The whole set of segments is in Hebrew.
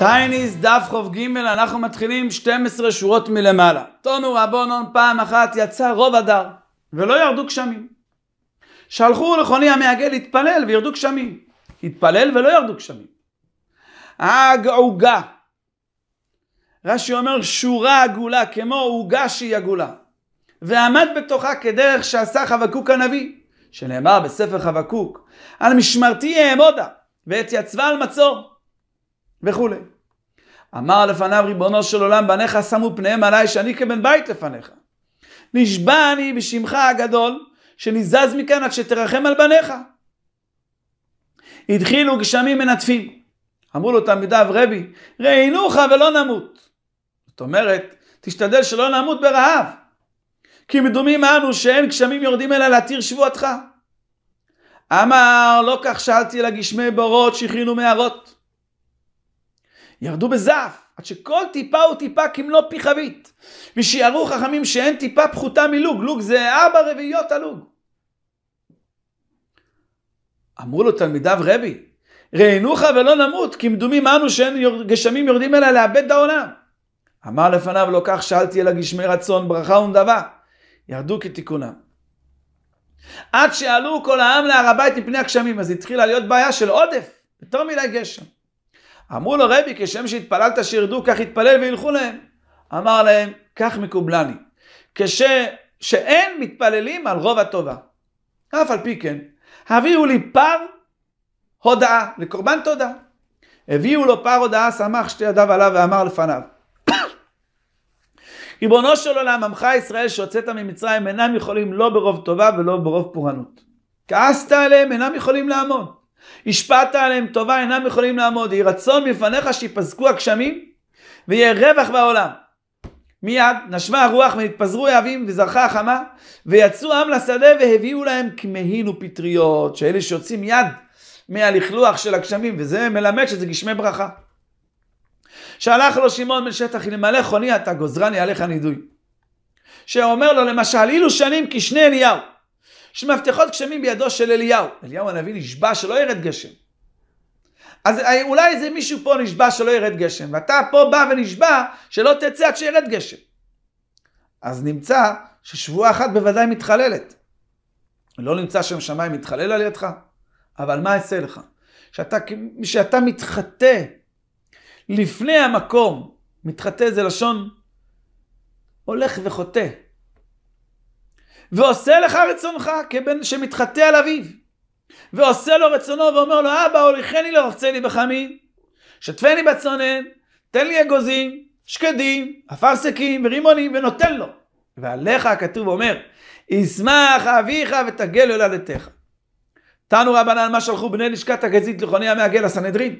טייניס דף חוב ג' אנחנו מתחילים 12 שורות מלמעלה. טונו רבונון פעם אחת יצא רוב הדר ולא ירדו גשמים. שלחו לכוני המעגל להתפלל וירדו גשמים. התפלל ולא ירדו גשמים. הגעוגה. רש"י אומר שורה עגולה כמו עוגה שהיא עגולה. ועמד בתוכה כדרך שעשה חבקוק הנביא, שנאמר בספר חבקוק, על משמרתי אעמודה ואתייצבה על מצור. וכולי. אמר לפניו ריבונו של עולם בניך שמו פניהם עליי שאני כבן בית לפניך. נשבע אני בשמך הגדול שנזז מכאן עד שתרחם על בניך. התחילו גשמים מנטפים. אמרו לו תלמידיו רבי ראינוך ולא נמות. זאת אומרת תשתדל שלא נמות ברעב. כי מדומים אנו שאין גשמים יורדים אלא להתיר שבועתך. אמר לא כך שאלתי אלא גשמי בורות שכינו מערות. ירדו בזעף, עד שכל טיפה הוא טיפה כמלוא פי חבית. ושיערו חכמים שאין טיפה פחותה מלוג, לוג זה ארבע רביעיות הלוג. אמרו לו תלמידיו רבי, ראינוך ולא נמות, כי מדומים אנו שאין גשמים יורדים אלא לאבד את העולם. אמר לפניו לא כך שאלתי אלא גשמי רצון, ברכה ונדבה. ירדו כתיקונם. עד שעלו כל העם להר הבית מפני הגשמים, אז התחילה להיות בעיה של עודף, יותר מדי גשם. אמרו לו רבי, כשם שהתפללת שירדו, כך התפלל וילכו להם. אמר להם, כך מקובלני. כשאין מתפללים על רוב הטובה. אף על פי כן, הביאו לי פר הודאה, לקורבן תודה. הביאו לו פר הודאה, שמח שתי ידיו עליו ואמר לפניו. ריבונו של עולם, עמך ישראל שהוצאת ממצרים אינם יכולים לא ברוב טובה ולא ברוב פורענות. כעסת עליהם, אינם יכולים לעמוד. השפעת עליהם טובה, אינם יכולים לעמוד. יהי רצון מפניך שיפסקו הגשמים ויהיה רווח בעולם. מיד נשבה הרוח ונתפזרו האבים וזרחה החמה ויצאו עם לשדה והביאו להם כמהין ופטריות שאלה שיוצאים מיד מהלכלוח של הגשמים וזה מלמד שזה גשמי ברכה. שלח לו שמעון בן שטח אלמלא חוני אתה גוזרני עליך נידוי. שאומר לו למשל אילו שנים כשני אליהו שמפתחות גשמים בידו של אליהו. אליהו הנביא נשבע שלא ירד גשם. אז אולי איזה מישהו פה נשבע שלא ירד גשם, ואתה פה בא ונשבע שלא תצא עד שירד גשם. אז נמצא ששבועה אחת בוודאי מתחללת. לא נמצא שם שמיים מתחלל על ידך, אבל מה אעשה לך? שאתה, שאתה מתחטא לפני המקום, מתחטא זה לשון הולך וחוטא. ועושה לך רצונך כבן שמתחטא על אביו. ועושה לו רצונו ואומר לו אבא הוליכני לרחצני בחמין, שטפני בצונן, תן לי אגוזים, שקדים, אפרסקים ורימונים ונותן לו. ועליך הכתוב אומר ישמח אביך ותגל הולדתך. תנו רבנן מה שלחו בני לשכת הגזית לכוני המעגל הסנהדרין.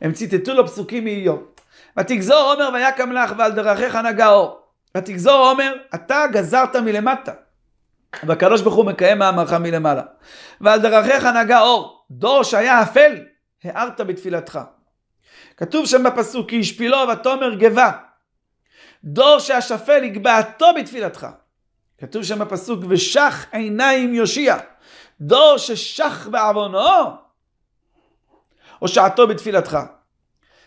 הם ציטטו לו פסוקים מאיוב. ותגזור עומר ויקם לך ועל דרכיך נגע אור. ותגזור עומר, אתה גזרת מלמטה. והקדוש ברוך הוא מקיים מאמרך מלמעלה. ועל דרכיך נגע אור, דור שהיה אפל, הארת בתפילתך. כתוב שם בפסוק, כי השפילו ותאמר גבה. דור שהשפל הגבהתו בתפילתך. כתוב שם בפסוק, ושח עיניים יושיע. דור ששח בעוונו, הושעתו בתפילתך.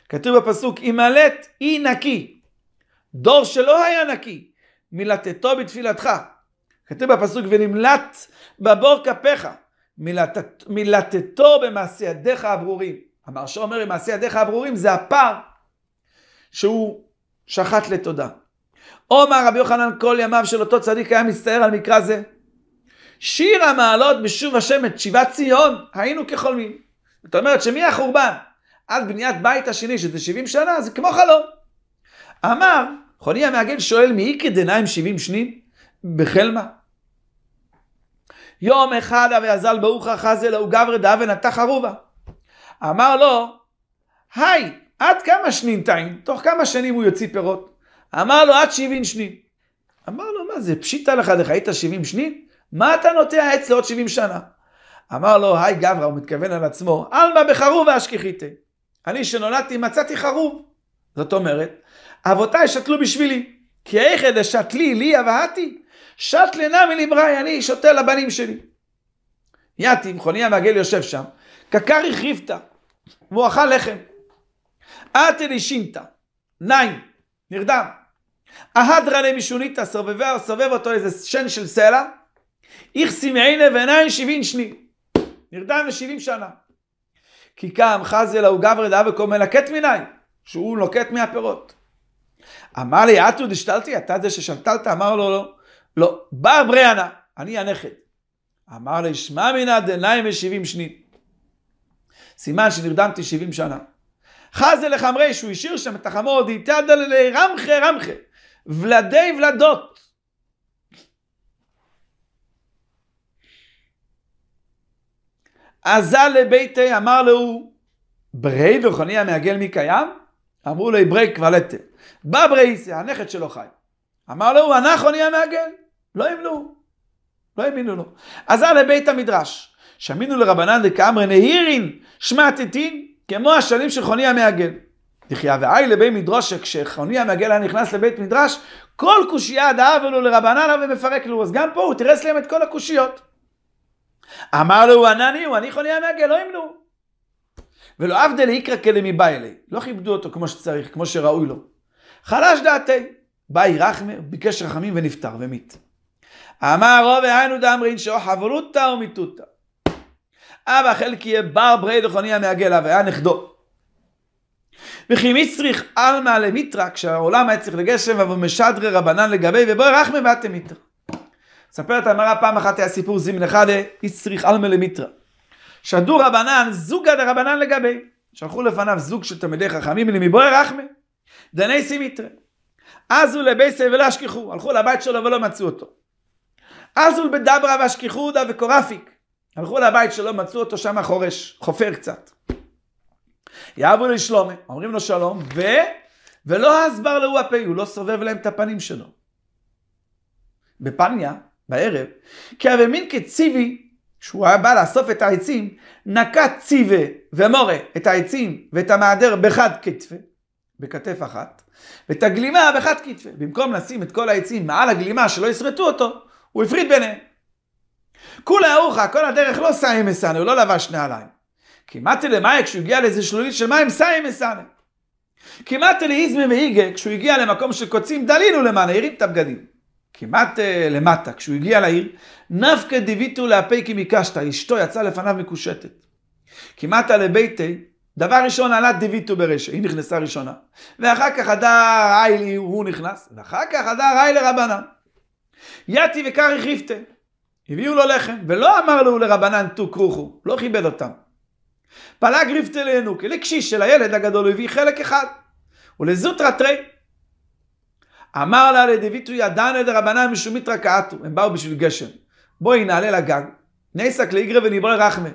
כתוב בפסוק, ימלט אי נקי. דור שלא היה נקי, מילתתו בתפילתך. כתוב בפסוק, ונמלט בבור כפיך, מילתת, מילתתו במעשי ידיך הברורים. אמר שאומר, במעשי ידיך הברורים זה הפר שהוא שחט לתודה. עומר רבי יוחנן כל ימיו של אותו צדיק היה מצטער על מקרא זה. שיר המעלות בשוב השם את שיבת ציון, היינו כחולמים. זאת אומרת שמהחורבן עד בניית בית השני, שזה 70 שנה, זה כמו חלום. אמר, חוני המעגל שואל, מי כדניים 70 שנים? בחלמה. יום אחד ויזל ברוך חזה לאו גבר דא ונתח ערובה. אמר לו, היי, עד כמה שנים תאים? תוך כמה שנים הוא יוציא פירות? אמר לו, עד 70 שנים. אמר לו, מה זה, פשיטה לך דחיית 70 שנים? מה אתה נוטע עץ לעוד 70 שנה? אמר לו, היי גברא, הוא מתכוון על עצמו, עלמא בחרוב אשכחיתה. אני שנולדתי מצאתי חרוב. זאת אומרת, אבותיי שתלו בשבילי. כי איכא דשתלי לי אבהתי, שתלנה מלבראי, אני שותה לבנים שלי. יתים, חוני המעגל יושב שם, קקרי חיפתא, והוא אכל לחם. אתי לישינתא, ניין, נרדם. ההדרנה משוניתא, סובב אותו איזה שן של סלע, איכסי מעיני ועיניים שבעים שני. נרדם לשבעים שנה. כי קם חזי אלוהו גברי דאב וקום מלקט מיני, שהוא לוקט מהפירות. אמר לי, אתו דשתלתי, אתה זה ששתלת? אמר לו, לא. לא, בר בריאנה, אני הנכד. אמר לי, שמע מינא דנאי ושבעים שני. סימן שנרדמתי שבעים שנה. חזה לחמרי, שהוא השאיר שם את החמור, דהיתדא לרמחה רמחה, ולדי ולדות. אזל לביתי, אמר לו, ברי וחוני המעגל מי קיים? אמרו לו, ברי קבלטה. בא ברייסה, הנכד שלו חי. אמר לו, אנחנו נהיה מעגל. לא האמינו. לא האמינו לו. עזר לבית המדרש. שמינו לרבנן דקאמרי נהירין שמעתתין כמו השנים של חוני המעגל. דחיה ואי לבי מדרוש שכשחוני המעגל היה נכנס לבית מדרש כל קושייה דאב לו לרבנן ומפרק לו אז גם פה הוא תירס להם את כל הקושיות. אמר לו ענני הוא אני חוני המעגל לא ימנו. ולא עבדל יקרא כלמי בא אלי לא כיבדו אותו כמו שצריך כמו שראוי לו. חלש דעתי באי רחמה ביקש רחמים ונפטר ומת. אמר רוב היינו דאמרין שאו חברותא ומיתותא. אבא חלקי בר ברי דכוני המעגל אב היה נכדו. וכי מי צריך עלמא למיטרא כשהעולם היה צריך לגשם אבל משדרי רבנן לגבי ובואי רחמי ואתם מיטרא. ספרת המראה פעם אחת היה סיפור זימן אחד צריך עלמא למיטרא. שדו רבנן זוגא דרבנן לגבי. שלחו לפניו זוג של תלמידי חכמים מבואי רחמי. דני סימיטרא. אז הוא לבייסי ולא השכיחו, הלכו לבית שלו ולא מצאו אותו. אז הוא בדברה והשכיחודה וקורפיק. הלכו לבית שלו, מצאו אותו שם חורש, חופר קצת. יאהבו לשלומה, אומרים לו שלום, ו... ולא הסבר להוא הפה, הוא לא סובב להם את הפנים שלו. בפניה, בערב, כי הרי מין כציבי, כשהוא היה בא לאסוף את העצים, נקט ציווה ומורה את העצים ואת המעדר בחד כתפה, בכתף אחת, ואת הגלימה בחד כתפה. במקום לשים את כל העצים מעל הגלימה שלא ישרטו אותו, הוא הפריד ביניהם. כולי ארוחה, כל הדרך לא סיים מסנה, הוא לא לבש נעליים. כמעט למאי, כשהוא הגיע לאיזה שלולית של מים, סיים מסנה. כמעט לאיזמי ואיגה, כשהוא הגיע למקום של קוצים, דלינו למעלה, הרים את הבגדים. כמעט uh, למטה, כשהוא הגיע לעיר, נפקא דיוויתו לאפי כי מקשתא, אשתו יצאה לפניו מקושטת. כמעט לביתי, דבר ראשון עלה דיוויתו ברשע, היא נכנסה ראשונה. ואחר כך הדר איילי הוא נכנס, ואחר כך הדר איילי רבנן. יתי וקרי חיפתה. הביאו לו לחם, ולא אמר לו לרבנן תו כרוכו, לא כיבד אותם. פלג ריפתה לינוקה, לקשיש של הילד הגדול הוא הביא חלק אחד, ולזוטרא תרי. אמר לה לדביתו ידענה דרבנן משומית רקעתו, הם באו בשביל גשם. בואי נעלה לגג, נסק לאיגרא ונברא רחמה.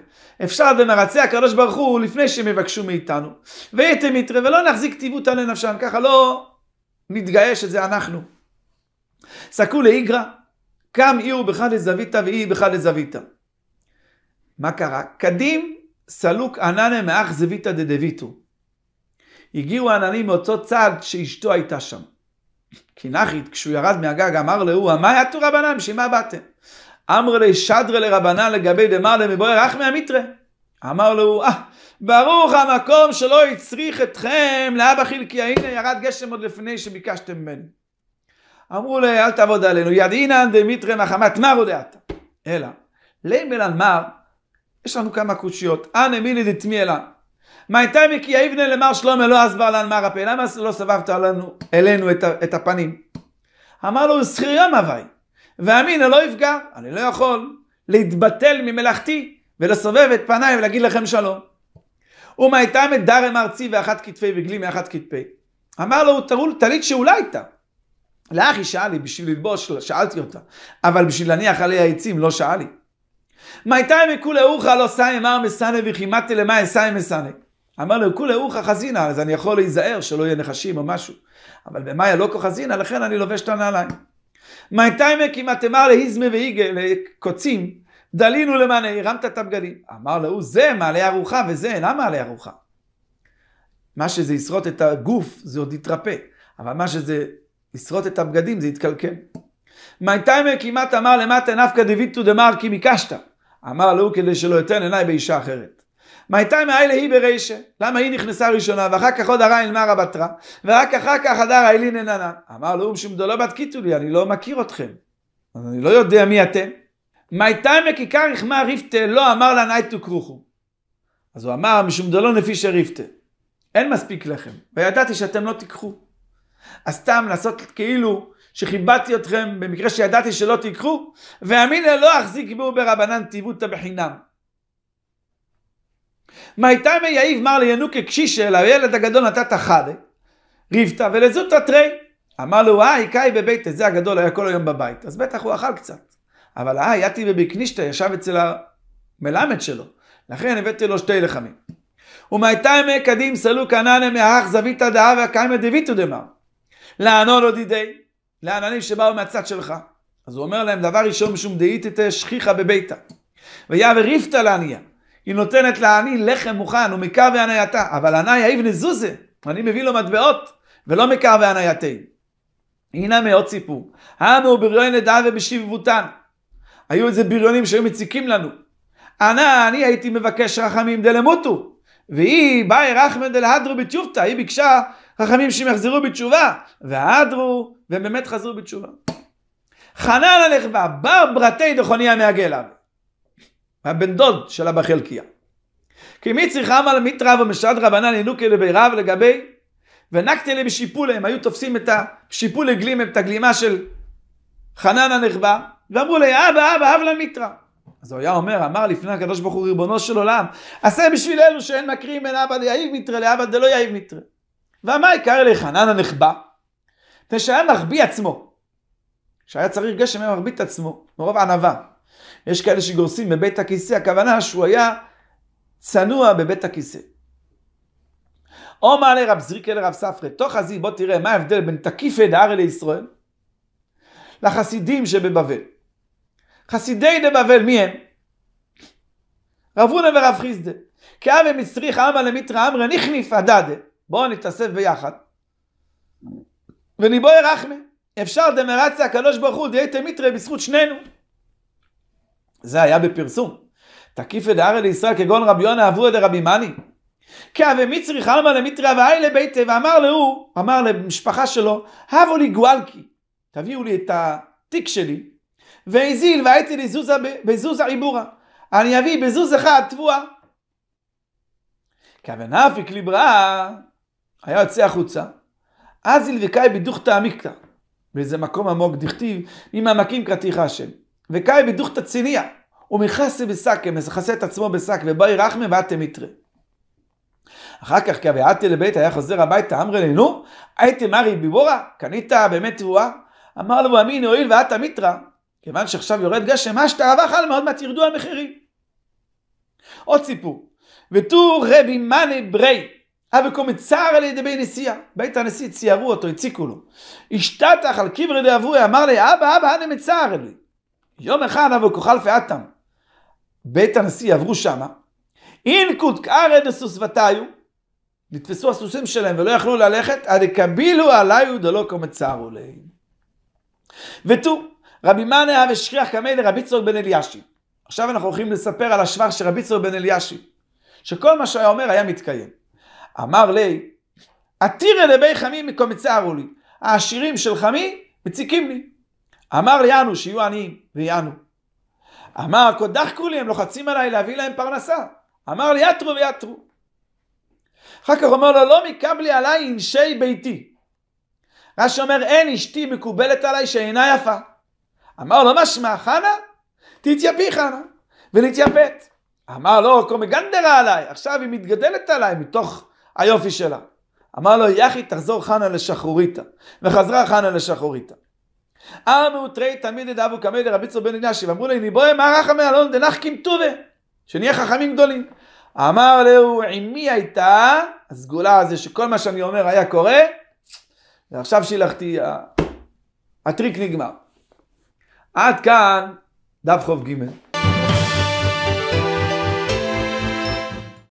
אפשר ונרצה הקדוש ברוך הוא לפני שהם יבקשו מאיתנו. ויתם יתרא ולא נחזיק טיבותא לנפשם, ככה לא נתגאה שזה אנחנו. סקו לאיגרא, קם עיר בכלל לזוויתא ואי בכלל לזוויתא. מה קרה? קדים סלוק עננה מאח זוויתא דדביתו. הגיעו עננים מאותו צד שאשתו הייתה שם. כי נחית, כשהוא ירד מהגג, אמר להוא, מה יתו רבנן, בשביל מה באתם? אמר לי שדרה לרבנן לגבי דמר למבואר רחמי המיתרא. אמר לו, אה, ברוך המקום שלא הצריך אתכם לאבא חלקי, הנה ירד גשם עוד לפני שביקשתם ממני. אמרו לי, אל תעבוד עלינו, ידעינן דמיתרא מחמת מרו דעתה. אלא, לימל מר, יש לנו כמה קושיות. אנא מילי דתמי אלא. מה הייתה מקי יבנה למר שלמה לא אסבר לן מר הפה, למה לא סבבת עלינו, אלינו את, את הפנים? אמר לו, זכירם הווי, ואמינא לא יפגע, אני לא יכול להתבטל ממלאכתי ולסובב את פניי ולהגיד לכם שלום. ומה הייתה מדרם ארצי ואחת כתפי וגלי מאחת כתפי. אמר לו, תראו טלית שאולי הייתה. לאחי שאל לי, בשביל ללבוש, שאלתי אותה. אבל בשביל להניח עליה עצים, לא שאל לי. מתי מכולי אורך לא סאי אמר מסנה וכימדתי למה אסאי מסנה. אמר לו, כולי אורך חזינה, אז אני יכול להיזהר שלא יהיה נחשים או משהו. אבל במאיה לא כחזינה, לכן אני לובש את הנעליים. מתי כמעט אמר להיזמה ואיגה, לקוצים, דלינו למענה, הרמת את הבגדים. אמר לו, זה מעלה ארוחה וזה אינה מעלה ארוחה. מה שזה ישרוט את הגוף, זה עוד יתרפא. אבל מה שזה לשרוט את הבגדים זה יתקלקל. מאי טעמא כי מטא מר למתא נפקא דביתהו דמר כי מיקשטא. אמר לו כדי שלא אתן עיניי באישה אחרת. מאי טעמא עיילה היא ברישא? למה היא נכנסה ראשונה, ואחר כך והדר עייל מר אבתרה, ורק אחר כך הדר עיילינן אנן? אמר לו, משום דלא בדקיתו לי, אני לא מכיר אתכם. אני לא יודע מי אתם. מאי טעמא כי כריך מר ריפתא, לא אמר לן איתו כרוכו. אז הוא אמר, משום דולא נפי שריפתה. אין מספיק לחם, וידעתי שאתם לא תיקחו. אז סתם לעשות כאילו שכיבדתי אתכם במקרה שידעתי שלא תיקחו, ואמינא לא אחזיק בו ברבנן טיבותא בחינם. מייתמי יאיב מר לינוקה קשישה, לילד הגדול נתת חדה, ריבתא ולזוטא תרי. אמר לו, אה, איקאי בבית, זה הגדול היה כל היום בבית. אז בטח הוא אכל קצת. אבל אה, יתי בבקנישתא, ישב אצל המלמד שלו. לכן הבאתי לו שתי לחמים. ומייתמי קדים סלו כננה מאח זוויתא דאה והקיימא דביתו דמר. לענון עוד ידי, לעננים שבאו מהצד שלך. אז הוא אומר להם, דבר ראשון, משום דאית את שכיחה בביתה. ויעבר ריפתא לענייה. היא נותנת לעני לחם מוכן ומקר והנייתה, אבל עני יאיב נזוזה, אני מביא לו מטבעות, ולא מקר והנייתי. הנה מאוד סיפור. אנו בריון נדעה ובשבבותן. היו איזה בריונים שהיו מציקים לנו. ענה, אני הייתי מבקש רחמים דלמותו. והיא באי רחמן דלהדרו בתשובתא, היא ביקשה חכמים שהם יחזרו בתשובה, והדרו, והם באמת חזרו בתשובה. חנן הנכבה, בר ברתי דכוניה מהגלב. הבן דוד של אבא חלקיה. כי מי צריכה על מיתרא ומשרד רבנן ינוקי לבירה ולגבי ונקתי להם בשיפולה, הם היו תופסים את השיפולה גלים, את הגלימה של חנן הנכבה, ואמרו לי, אבא, אבא, אבא למיתרא. אז הוא היה אומר, אמר לפני הקדוש ברוך הוא ריבונו של עולם, עשה בשביל אלו שאין מקרים בין אבא ליאיב מיתרא לאבא דלא יאיב מיתרא. ומה יקר לחנן הנחבא? מפני שהיה מחביא עצמו. כשהיה צריך גשם היה מחביא את עצמו, מרוב ענווה. יש כאלה שגורסים בבית הכיסא, הכוונה שהוא היה צנוע בבית הכיסא. או מעלה רב זריקה לרב ספרי, תוך הזי בוא תראה מה ההבדל בין תקיפי דהרי לישראל לחסידים שבבבל. חסידי דבבל מי הם? רב הונא ורב חיסדה. כאבי מצריך אמה למיתרא אמרא נכניף הדדה. בואו נתאסף ביחד. וניבואי רחמה. אפשר דמרציה הקדוש ברוך הוא דייתא מיתרא בזכות שנינו. זה היה בפרסום. תקיפי דהרי לישראל כגון רבי יונה אבוה דרבי מאני. כאבי מצרי חלמה למיתרא ואי לביתה ואמר להוא, אמר למשפחה שלו, הבו לי גואלקי, תביאו לי את התיק שלי, והזיל והייתי לי זוזה בזוזה עיבורה. אני אביא בזוז אחד תבואה. כוונאפיק ליברא היה יוצא החוצה, אז הלבקאי בדוכתא עמיקתא, באיזה מקום עמוק דכתיב, ממעמקים קראתיך השם. וקאי בדוכתא ציניה, ומכסה בשקה, מכסה את עצמו בשק, ובאי רחמי ואתם יתרא. אחר כך כביאתי לבית היה חוזר הביתה, אמרי לי, נו, הייתי מרי ביבורה, קנית באמת תבואה? אמר לו, אמין, הואיל ואתה מיתרא, כיוון שעכשיו יורד גשם, מה שאתה רבה חלמה, עוד מעט ירדו המחירים. עוד סיפור. ותור רבי מאני ברי, אבי קומצר על ידי נשיאה. בית הנשיא ציירו אותו, הציקו לו. השתתח על קברי דאבוי, אמר לי, אבא, אבא, אני מצער לי. יום אחד אבו כוחל פאתם. בית הנשיא עברו שמה. אינקוד קארה דסוסבתיו. נתפסו הסוסים שלהם ולא יכלו ללכת, עד יקבילו עליו דלא קומצרו להם. ותו, רבי מניה ושכיח קמי לרבי צור בן אלישיב. עכשיו אנחנו הולכים לספר על השבח של רבי צור בן אלישיב. שכל מה שהיה אומר היה מתקיים. אמר לי, עתירא לבי חמי מקומצרו לי. העשירים של חמי מציקים לי. אמר לי אנו שיהיו עניים ויענו. אמר קודחקו לי הם לוחצים עליי להביא להם פרנסה. אמר לי יתרו ויתרו. אחר כך אומר לו לא מקבלי עליי אנשי ביתי. רש"י אומר אין אשתי מקובלת עליי שאינה יפה. אמר לו מה שמע חנה? תתייפי חנה ולהתייפט. אמר לו קומי גנדרה עליי עכשיו היא מתגדלת עליי מתוך היופי שלה. אמר לו יחי תחזור חנה לשחרוריתה וחזרה חנה לשחרוריתה. אנו תרי תמיד דאבו קמי דרבי צור בן אלישיב אמרו לי ניבואי מה רחמי אלון דנח קימטובה שנהיה חכמים גדולים. אמר לו עם מי הייתה הסגולה הזו שכל מה שאני אומר היה קורה? ועכשיו שילחתי הטריק נגמר. עד כאן דף ג'